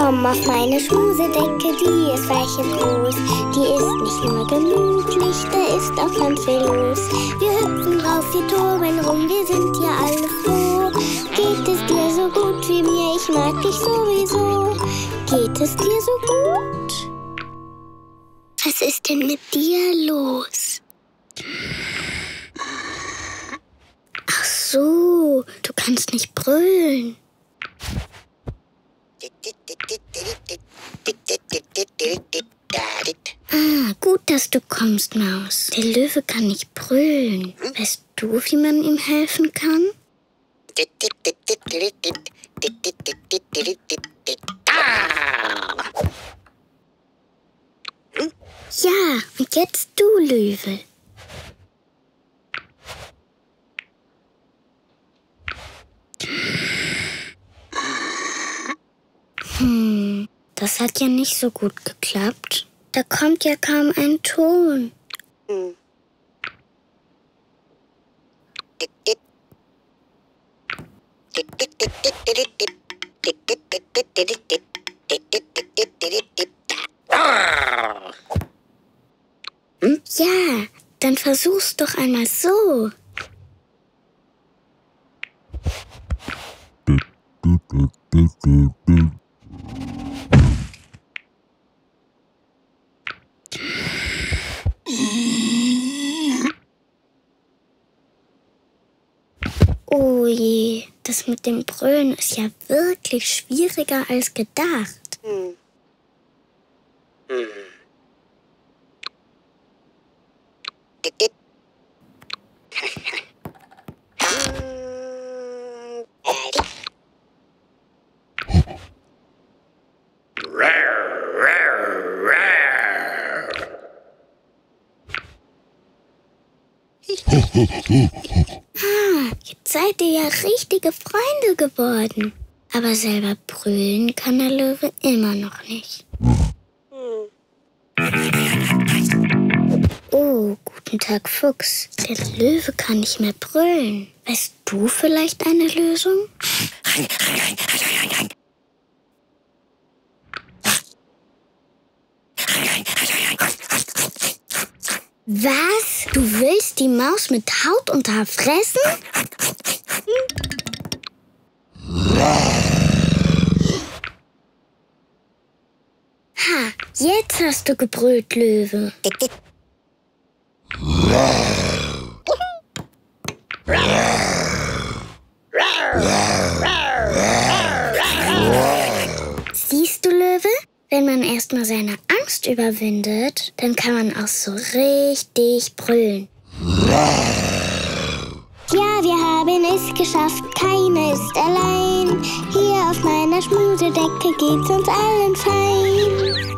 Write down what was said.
Komm auf meine Schmusedecke, die ist weich und groß. Die ist nicht nur gemütlich, da ist auch ganz viel los. Wir hüpfen drauf, wir toben rum, wir sind ja alle froh. Geht es dir so gut wie mir, ich mag dich sowieso. Geht es dir so gut? Was ist denn mit dir los? Ach so, du kannst nicht brüllen. Ah, gut, dass du kommst, Maus. Der Löwe kann nicht brüllen. Weißt du, wie man ihm helfen kann? Ja, und jetzt du, Löwe. Hm, das hat ja nicht so gut geklappt. Da kommt ja kaum ein Ton. Ja, dann versuch's doch einmal so. Oh je, das mit dem Brüllen ist ja wirklich schwieriger als gedacht. Ah, jetzt seid ihr ja richtige Freunde geworden. Aber selber brüllen kann der Löwe immer noch nicht. Oh, guten Tag, Fuchs. Der Löwe kann nicht mehr brüllen. Weißt du vielleicht eine Lösung? Was? Du willst die Maus mit Haut und Haar fressen? Ha, jetzt hast du gebrüllt, Löwe. Wenn man erstmal seine Angst überwindet, dann kann man auch so richtig brüllen. Ja, wir haben es geschafft, keiner ist allein. Hier auf meiner Schmusedecke geht's uns allen fein.